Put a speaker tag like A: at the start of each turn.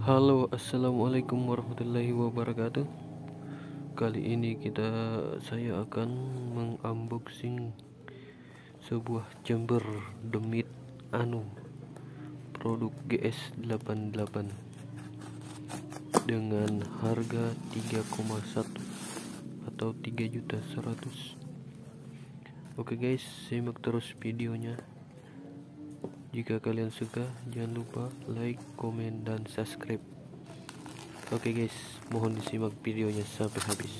A: Halo assalamualaikum warahmatullahi wabarakatuh. Kali ini kita saya akan mengunboxing sebuah chamber demit anu produk GS88 dengan harga 3,1 atau 3 juta 100 Oke guys simak terus videonya jika kalian suka, jangan lupa like, komen, dan subscribe. Oke guys, mohon disimak videonya sampai habis.